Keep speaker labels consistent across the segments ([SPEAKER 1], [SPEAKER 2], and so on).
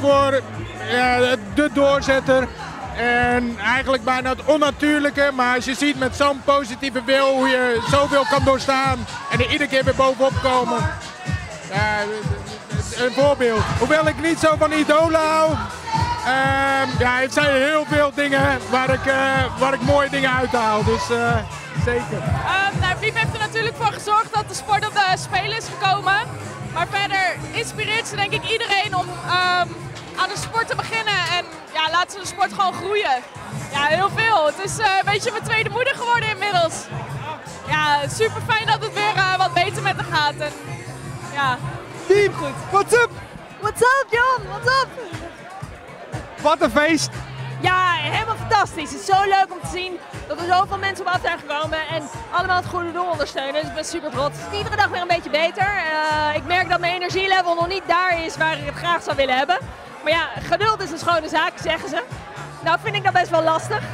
[SPEAKER 1] voor ja, de doorzetter. En eigenlijk bijna het onnatuurlijke. Maar als je ziet met zo'n positieve wil hoe je zoveel kan doorstaan. En er iedere keer weer bovenop komen. Ja, een voorbeeld. Hoewel ik niet zo van idolen hou. ehm, ja, het zijn heel veel dingen waar ik, eh, waar ik mooie dingen uithaal. Dus eh, zeker.
[SPEAKER 2] Ehm, nou, Piep heeft er natuurlijk voor gezorgd dat de sport op de Spelen is gekomen. Maar verder inspireert ze denk ik iedereen om ehm, aan de sport te beginnen. En ja, laat ze de sport gewoon groeien. Ja, heel veel. Het is eh, een beetje mijn tweede moeder geworden inmiddels. Ja, super fijn dat het weer eh, wat beter met haar gaat. En, ja,
[SPEAKER 3] Team, what's up?
[SPEAKER 4] What's up, John? What's up?
[SPEAKER 3] Wat een feest.
[SPEAKER 4] Ja, helemaal fantastisch. Het is zo leuk om te zien zoveel mensen op af zijn gekomen en allemaal het goede doel ondersteunen. Dus ik ben super trots. Iedere dag weer een beetje beter. Eh, ik merk dat mijn energielevel nog niet daar is waar ik het graag zou willen hebben. Maar ja, geduld is een schone zaak, zeggen ze. Nou vind ik dat best wel lastig.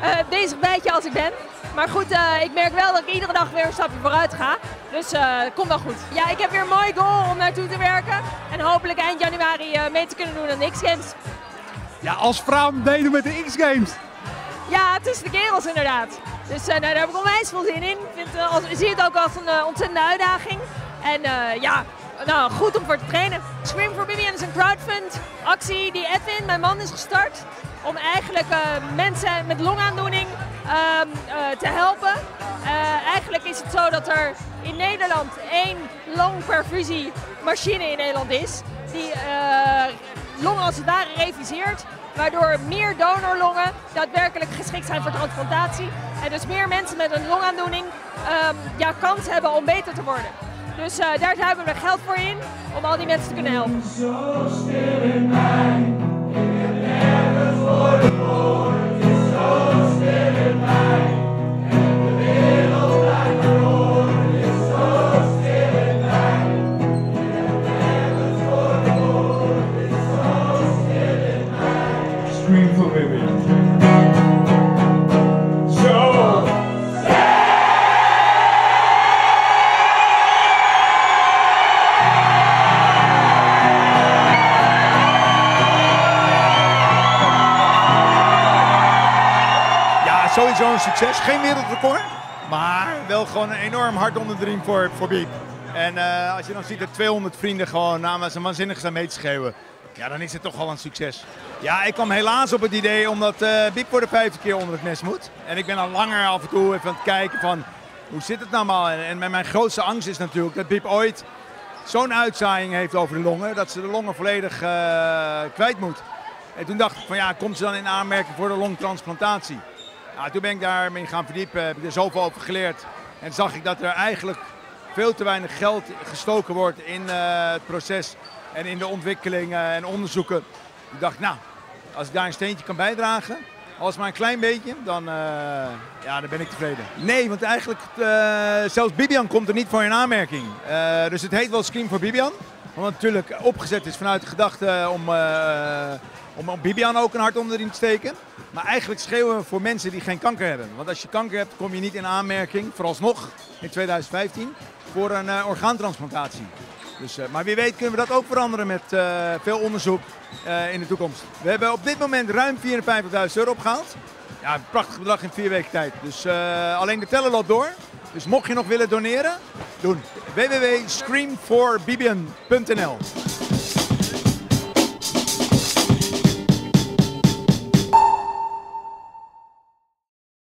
[SPEAKER 4] Eh bezig bijtje als ik ben. Maar goed, eh, ik merk wel dat ik iedere dag weer een stapje vooruit ga. Dus het komt wel goed. Ja, ik heb weer een mooi goal om naartoe te werken. En hopelijk eind januari mee te kunnen doen aan de X-Games.
[SPEAKER 3] Ja, als vrouw meedoen met de X-Games.
[SPEAKER 4] Ja, tussen de kerels inderdaad. Dus eh, nou, daar heb ik onwijs veel zin in. Ik, eh, zie het ook als een eh, ontzettende uitdaging. En ja, nou, goed om voor te trainen. Scream for Vivian is een crowdfund actie die Edwin, mijn man, is gestart. Om eigenlijk mensen met longaandoening ehm, eh, te helpen. Eigenlijk is het zo dat er in Nederland één longperfusiemachine in Nederland is. Die longen als het ware reviseert. Waardoor meer donorlongen daadwerkelijk geschikt zijn voor transplantatie. En dus meer mensen met een longaandoening ehm, ja, kans hebben om beter te worden. Dus eh, daar hebben we geld voor in om al die mensen te kunnen helpen.
[SPEAKER 5] Scream for.
[SPEAKER 6] Ja, sowieso een succes. Geen wereldrecord, maar wel gewoon een enorm hart onder de riem voor, voor. En eh, als je dan ziet dat 200 vrienden gewoon namens een waanzinnig staan mee te schreeuwen, ja, dan is het toch wel een succes. Ja, ik kwam helaas op het idee omdat eh Biep voor de vijfde keer onder het mes moet. En ik ben al langer af en toe even aan het kijken van, hoe zit het nou maar? En, en mijn- grootste angst is natuurlijk dat Biep ooit zo'n uitzaaiing heeft over de longen, dat ze de longen volledig eh, kwijt moet. En toen dacht ik van ja, komt ze dan in aanmerking voor de longtransplantatie? Nou, toen ben ik daarmee gaan verdiepen, heb er zoveel over geleerd. En zag ik dat er eigenlijk veel te weinig geld gestoken wordt in eh, het proces en in de ontwikkeling en onderzoeken. Ik dacht, nou, als ik daar een steentje kan bijdragen, als maar een klein beetje, dan, eh, ja, dan ben ik tevreden. Nee, want eigenlijk, eh, zelfs Bibian komt er niet voor in aanmerking. Eh, dus het heet wel Scream voor Bibian. Het natuurlijk opgezet is vanuit de gedachte om, om, om Bibian ook een hart onder te steken. Maar eigenlijk schreeuwen we voor mensen die geen kanker hebben. Want als je kanker hebt, kom je niet in aanmerking, vooralsnog in 2015, voor een orgaantransplantatie. Dus, eh, maar wie weet kunnen we dat ook veranderen met eh, veel onderzoek eh, in de toekomst. We hebben op dit moment ruim 54.000 euro opgehaald. Ja, een prachtig bedrag in vier weken tijd. Dus alleen de teller loopt door. Dus mocht je nog willen doneren, doen. www.screamforbibian.nl